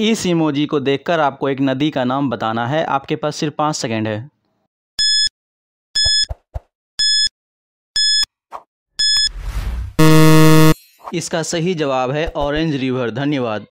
इस इमोजी को देखकर आपको एक नदी का नाम बताना है। आपके पास सिर्फ़ पाँच सेकेंड है। इसका सही जवाब है ऑरेंज रिवर। धन्यवाद।